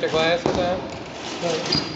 The glass of?